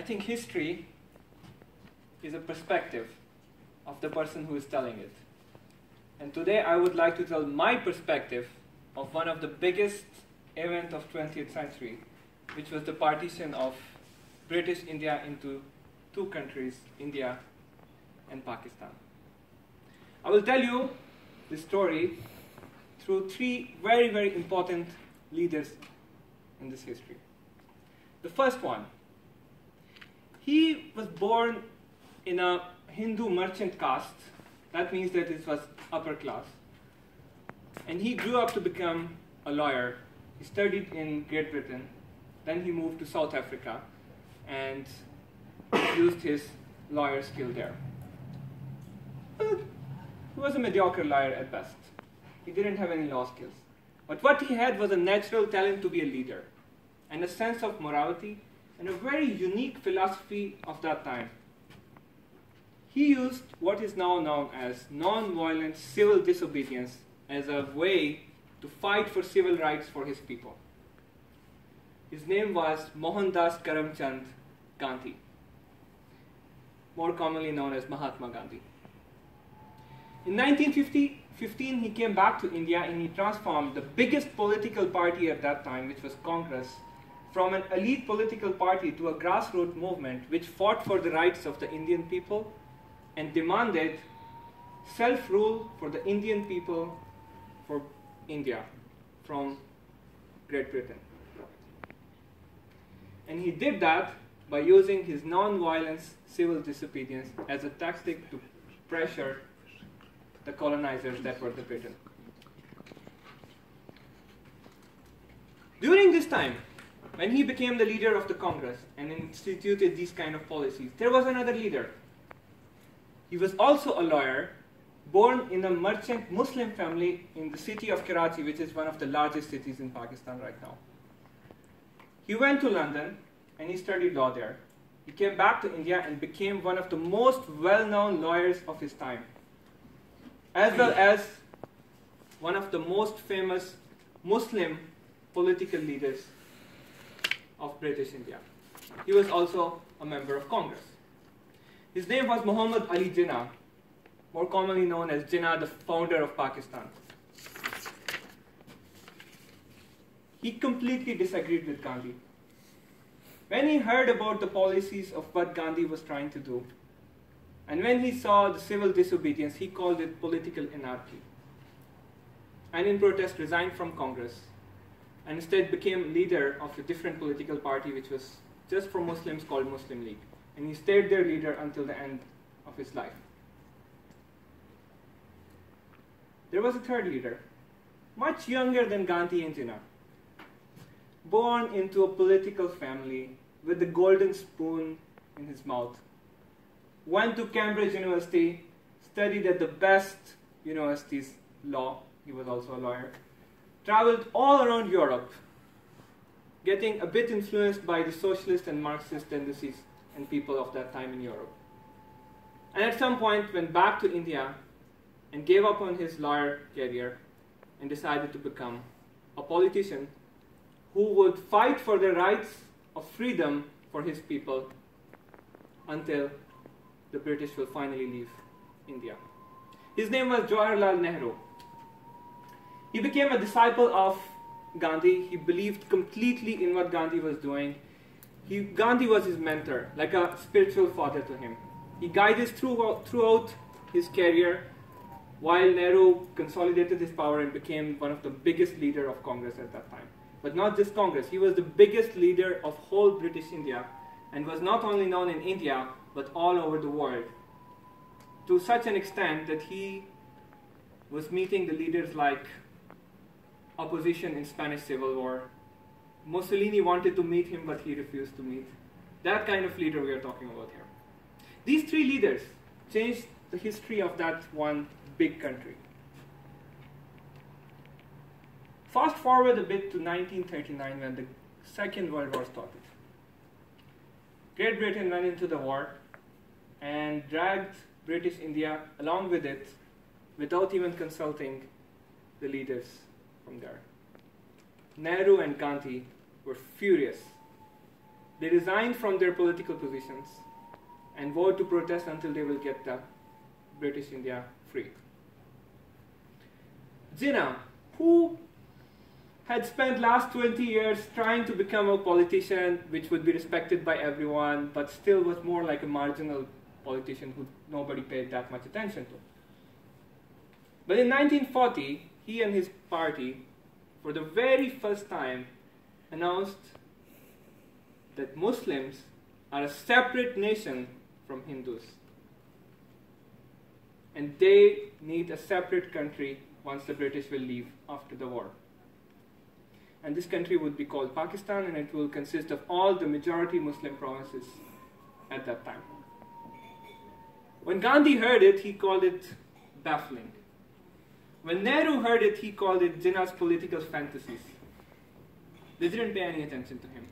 I think history is a perspective of the person who is telling it. And today I would like to tell my perspective of one of the biggest events of 20th century, which was the partition of British India into two countries, India and Pakistan. I will tell you the story through three very, very important leaders in this history. The first one, he was born in a Hindu merchant caste. That means that it was upper class. And he grew up to become a lawyer. He studied in Great Britain. Then he moved to South Africa and used his lawyer skill there. he was a mediocre lawyer at best. He didn't have any law skills. But what he had was a natural talent to be a leader, and a sense of morality, and a very unique philosophy of that time. He used what is now known as non-violent civil disobedience as a way to fight for civil rights for his people. His name was Mohandas Karamchand Gandhi, more commonly known as Mahatma Gandhi. In 1915, he came back to India and he transformed the biggest political party at that time, which was Congress, from an elite political party to a grassroots movement which fought for the rights of the Indian people and demanded self-rule for the Indian people for India from Great Britain. And he did that by using his non-violence civil disobedience as a tactic to pressure the colonizers that were the Britain. During this time, when he became the leader of the Congress and instituted these kind of policies, there was another leader. He was also a lawyer, born in a merchant Muslim family in the city of Karachi, which is one of the largest cities in Pakistan right now. He went to London and he studied law there. He came back to India and became one of the most well-known lawyers of his time as well as one of the most famous Muslim political leaders of British India. He was also a member of Congress. His name was Muhammad Ali Jinnah, more commonly known as Jinnah, the founder of Pakistan. He completely disagreed with Gandhi. When he heard about the policies of what Gandhi was trying to do, and when he saw the civil disobedience, he called it political anarchy. And in protest, resigned from Congress and instead became leader of a different political party, which was just for Muslims called Muslim League. And he stayed their leader until the end of his life. There was a third leader, much younger than Gandhi and Jinnah, born into a political family with the golden spoon in his mouth went to Cambridge University, studied at the best universities, law, he was also a lawyer, traveled all around Europe, getting a bit influenced by the socialist and Marxist tendencies and people of that time in Europe. And at some point went back to India and gave up on his lawyer career and decided to become a politician who would fight for the rights of freedom for his people until the British will finally leave India. His name was Jawaharlal Nehru. He became a disciple of Gandhi. He believed completely in what Gandhi was doing. He, Gandhi was his mentor, like a spiritual father to him. He guided throughout, throughout his career while Nehru consolidated his power and became one of the biggest leader of Congress at that time. But not just Congress, he was the biggest leader of whole British India and was not only known in India, but all over the world. To such an extent that he was meeting the leaders like opposition in Spanish Civil War. Mussolini wanted to meet him, but he refused to meet. That kind of leader we are talking about here. These three leaders changed the history of that one big country. Fast forward a bit to 1939 when the Second World War started. Great Britain went into the war and dragged British India along with it without even consulting the leaders from there. Nehru and Gandhi were furious they resigned from their political positions and vowed to protest until they will get the British India free. Jinnah, who had spent last 20 years trying to become a politician which would be respected by everyone, but still was more like a marginal politician who nobody paid that much attention to. But in 1940, he and his party, for the very first time, announced that Muslims are a separate nation from Hindus. And they need a separate country once the British will leave after the war. And this country would be called Pakistan and it will consist of all the majority Muslim provinces at that time. When Gandhi heard it, he called it baffling. When Nehru heard it, he called it Jinnah's political fantasies. They didn't pay any attention to him.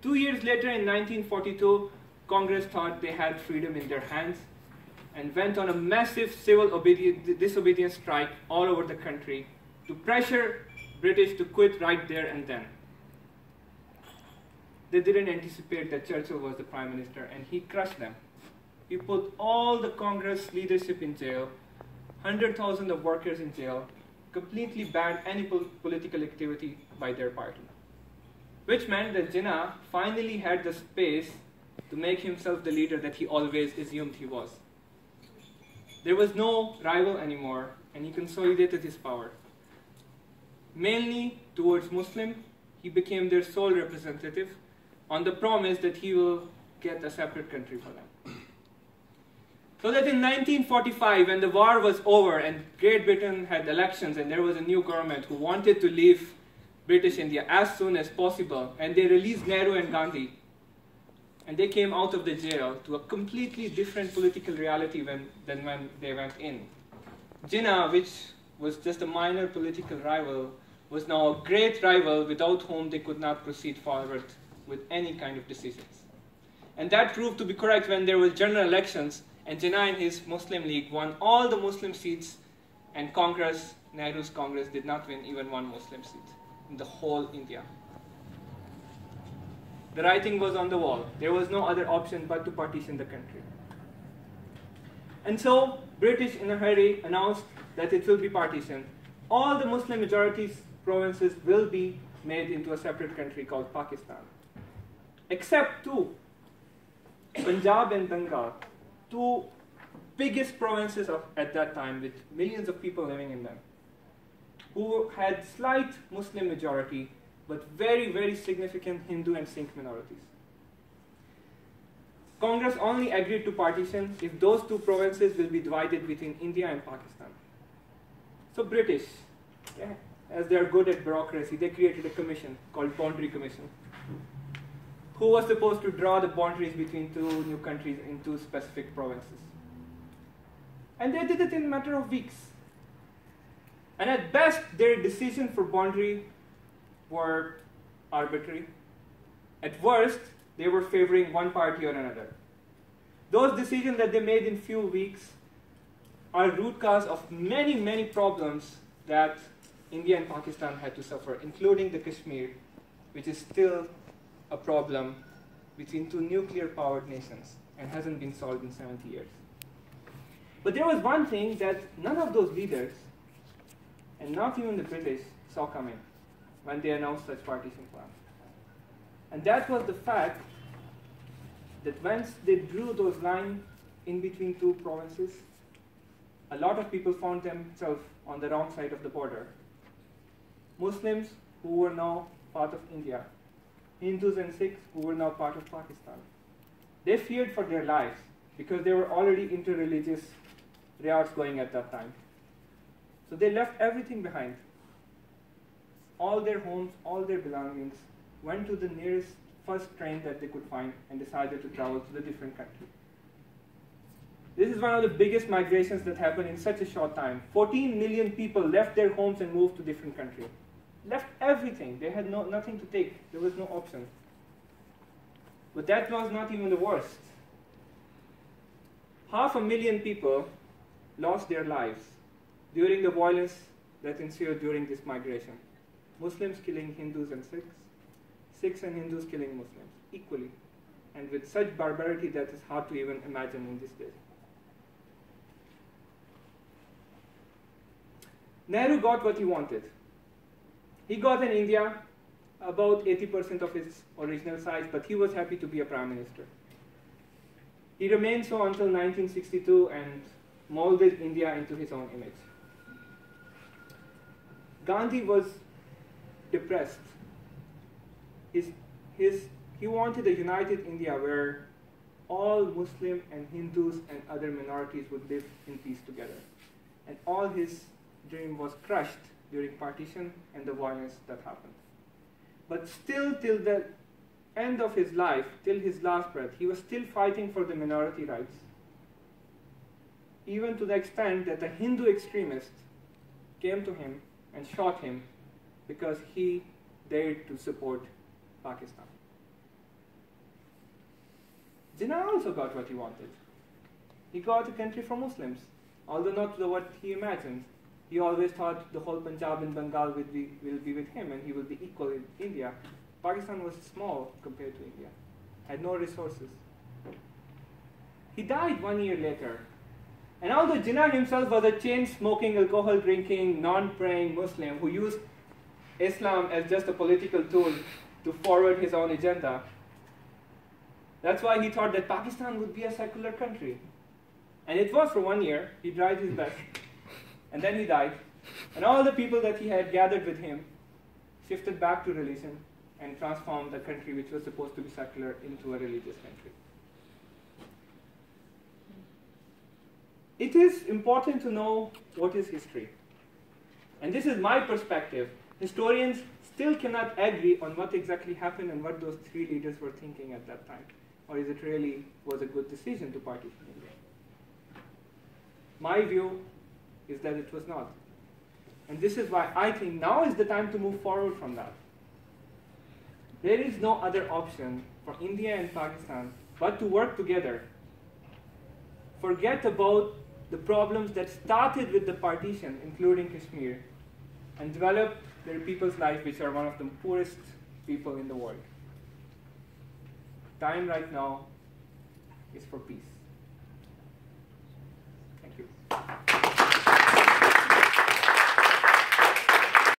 Two years later, in 1942, Congress thought they had freedom in their hands and went on a massive civil disobedience strike all over the country to pressure British to quit right there and then. They didn't anticipate that Churchill was the prime minister and he crushed them. He put all the Congress leadership in jail, 100,000 of workers in jail, completely banned any pol political activity by their party. Which meant that Jinnah finally had the space to make himself the leader that he always assumed he was. There was no rival anymore, and he consolidated his power. Mainly towards Muslim, he became their sole representative on the promise that he will get a separate country for them. So that in 1945, when the war was over and Great Britain had elections and there was a new government who wanted to leave British India as soon as possible, and they released Nehru and Gandhi and they came out of the jail to a completely different political reality when, than when they went in. Jinnah, which was just a minor political rival, was now a great rival without whom they could not proceed forward with any kind of decisions. And that proved to be correct when there were general elections, and Jinnah and his Muslim League won all the Muslim seats, and Congress, Nehru's Congress, did not win even one Muslim seat in the whole India. The writing was on the wall. There was no other option but to partition the country. And so, British in a hurry announced that it will be partitioned. All the Muslim majority provinces will be made into a separate country called Pakistan. Except two, Punjab and Bengal, two biggest provinces of, at that time with millions of people living in them, who had slight Muslim majority but very, very significant Hindu and Sikh minorities. Congress only agreed to partition if those two provinces will be divided between India and Pakistan. So British, yeah, as they are good at bureaucracy, they created a commission called Boundary Commission, who was supposed to draw the boundaries between two new countries in two specific provinces. And they did it in a matter of weeks. And at best, their decision for boundary were arbitrary. At worst, they were favoring one party or another. Those decisions that they made in few weeks are root cause of many, many problems that India and Pakistan had to suffer, including the Kashmir, which is still a problem between two nuclear powered nations and hasn't been solved in 70 years. But there was one thing that none of those leaders, and not even the British, saw coming when they announced such partition plan. And that was the fact that once they drew those lines in between two provinces, a lot of people found themselves on the wrong side of the border. Muslims who were now part of India, Hindus and Sikhs who were now part of Pakistan. They feared for their lives because there were already interreligious riots going at that time. So they left everything behind all their homes, all their belongings, went to the nearest first train that they could find and decided to travel to the different country. This is one of the biggest migrations that happened in such a short time. 14 million people left their homes and moved to different countries. Left everything. They had no, nothing to take. There was no option. But that was not even the worst. Half a million people lost their lives during the violence that ensued during this migration. Muslims killing Hindus and Sikhs, Sikhs and Hindus killing Muslims equally, and with such barbarity that is hard to even imagine in this day. Nehru got what he wanted. He got in India about 80% of his original size, but he was happy to be a prime minister. He remained so until 1962 and molded India into his own image. Gandhi was depressed. His, his, he wanted a united India where all Muslim and Hindus and other minorities would live in peace together. And all his dream was crushed during partition and the violence that happened. But still, till the end of his life, till his last breath, he was still fighting for the minority rights. Even to the extent that a Hindu extremist came to him and shot him because he dared to support Pakistan. Jinnah also got what he wanted. He got a country for Muslims, although not to what he imagined. He always thought the whole Punjab and Bengal will be, will be with him and he will be equal in India. Pakistan was small compared to India, had no resources. He died one year later. And although Jinnah himself was a chain smoking, alcohol drinking, non praying Muslim who used Islam as just a political tool to forward his own agenda, that's why he thought that Pakistan would be a secular country. And it was for one year. He tried his best. And then he died. And all the people that he had gathered with him shifted back to religion and transformed the country, which was supposed to be secular, into a religious country. It is important to know what is history. And this is my perspective. Historians still cannot agree on what exactly happened and what those three leaders were thinking at that time. Or is it really was a good decision to partition India? My view is that it was not. And this is why I think now is the time to move forward from that. There is no other option for India and Pakistan but to work together. Forget about the problems that started with the partition, including Kashmir, and develop their people's life, which are one of the poorest people in the world. Time right now is for peace. Thank you.